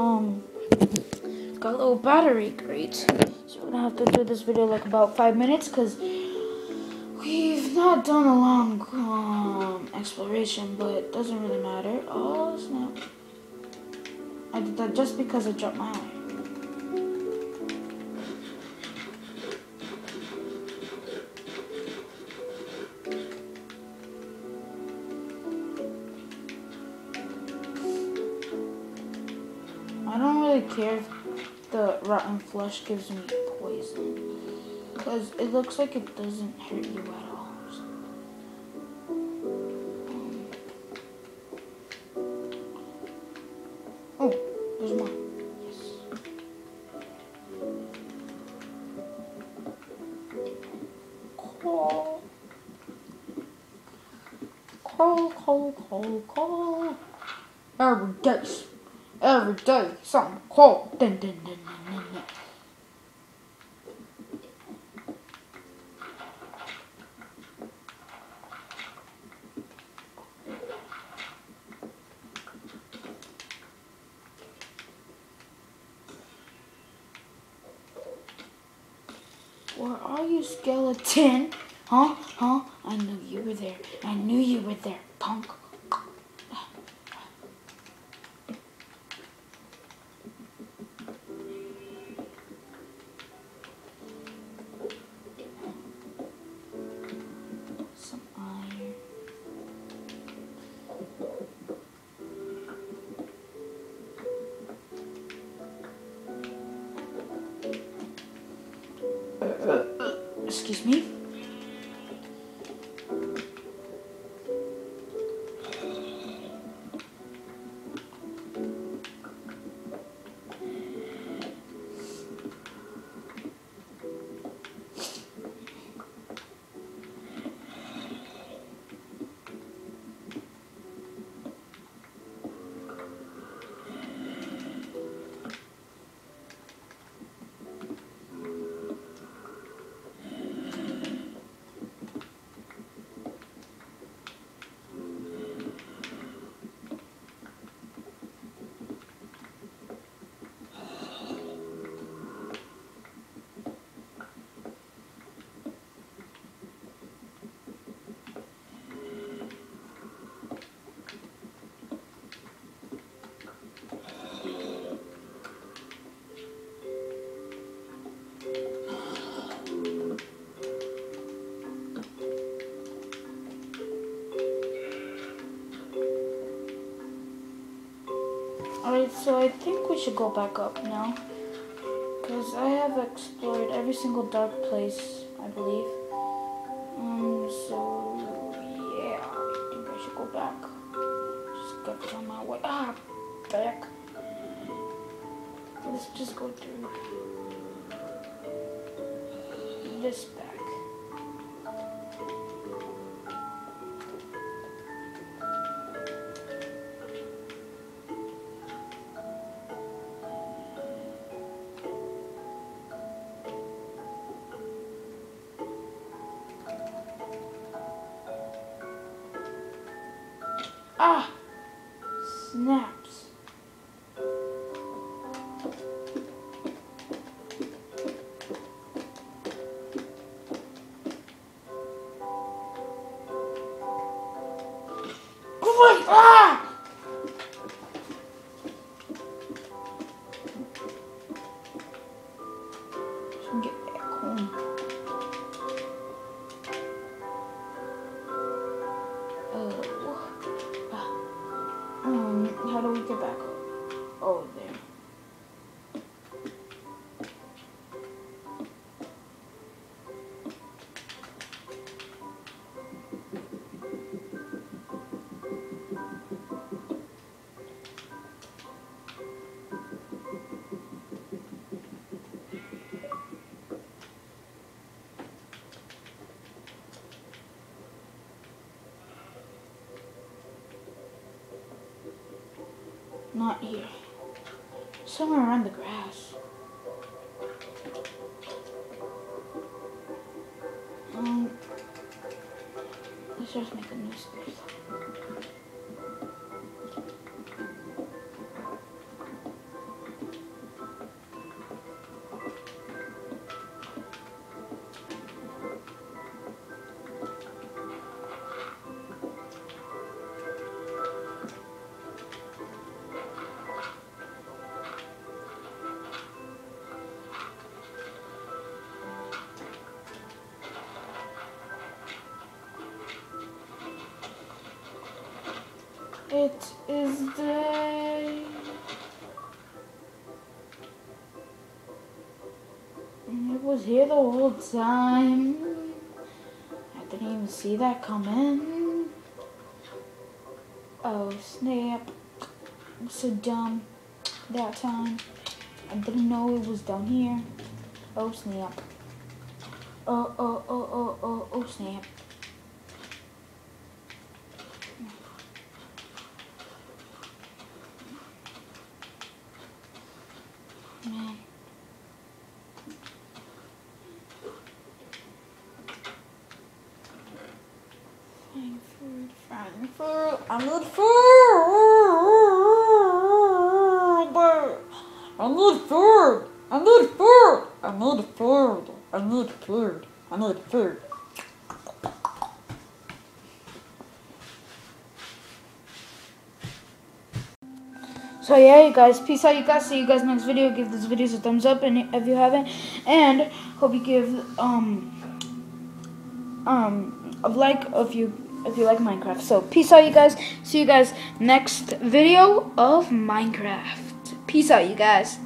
um, got a little battery great. So I'm gonna have to do this video like about five minutes because we've not done a long um, exploration, but it doesn't really matter. Oh snap. I did that just because I dropped my iron. Really care if the rotten flesh gives me poison. Because it looks like it doesn't hurt you at all. Oh, there's more. Coal, coal, coal, coal. Every day, every day, something dun, dun, dun, dun. Where are you, skeleton? Huh? Huh? I knew you were there. I knew you were there, punk. Uh, uh, excuse me. Alright, so I think we should go back up now. Because I have explored every single dark place, I believe. Um, so, yeah, I think I should go back. Just get on my way. Ah, back. Let's just go through this back. Ah! Snaps. Wait! Ah! Get Not here. Somewhere around the grass. Um, let's just make a new It is day. It was here the whole time. I didn't even see that coming. Oh snap. I'm so dumb that time. I didn't know it was down here. Oh snap. Oh, oh, oh, oh, oh, oh snap. Man. Frankfurt, Frankfurt, I need food. I need food. I need food. I need food. I need food. I need food. So yeah, you guys, peace out, you guys. See you guys next video. Give this video a thumbs up, and if you haven't, and hope you give um um a like if you if you like Minecraft. So peace out, you guys. See you guys next video of Minecraft. Peace out, you guys.